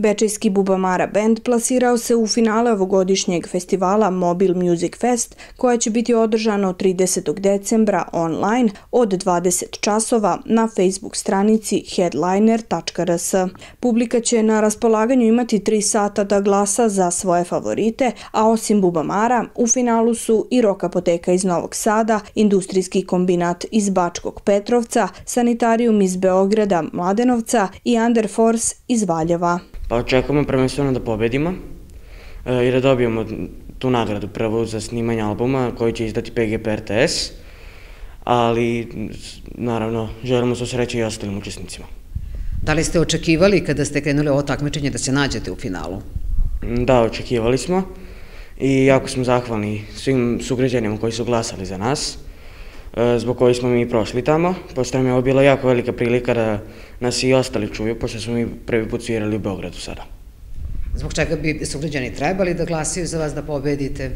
Bečejski Bubamara Band plasirao se u finale ovogodišnjeg festivala Mobile Music Fest, koja će biti održana 30. decembra online od 20 časova na Facebook stranici headliner.rs. Publika će na raspolaganju imati 3 sata da glasa za svoje favorite, a osim Bubamara, u finalu su i Rokapoteka iz Novog Sada, Industrijski kombinat iz Bačkog Petrovca, Sanitarium iz Beograda Mladenovca i Underforce iz Valjeva. Pa očekujemo prvenstveno da pobedimo e, i da dobijemo tu nagradu prvu za snimanje albuma koji će izdati PGP RTS, ali naravno želimo se sreći i ostalim učesnicima. Da li ste očekivali kada ste krenuli ovo takmičenje da se nađete u finalu? Da, očekivali smo i jako smo zahvalni svim sugrađanima koji su glasali za nas, zbog koji smo mi prošli tamo, pošto nam je ovo bila jako velika prilika da nas i ostali čuju, pošto smo mi prvi put svirali u Beogradu sada. Zbog čega bi sugrađani trebali da glasaju za vas da pobedite?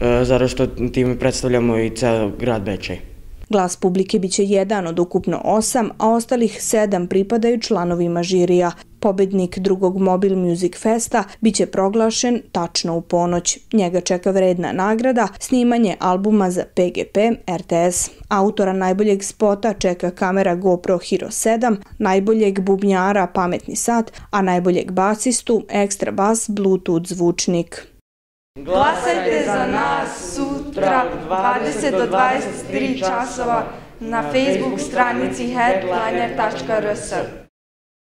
E, zato što time predstavljamo i ceo grad Bečaj. Glas publike biće jedan od ukupno osam, a ostalih sedam pripadaju članovima žirija. Pobednik drugog Mobile Music Festa biće proglašen tačno u ponoć. Njega čeka vredna nagrada, snimanje albuma za PGP RTS. Autora najboljeg spota čeka kamera GoPro Hero 7, najboljeg bubnjara pametni sat, a najboljeg basistu ekstra bas Bluetooth zvučnik. Glasajte za nas sutra 20 do 23 časova na Facebook stranici headliner.rs.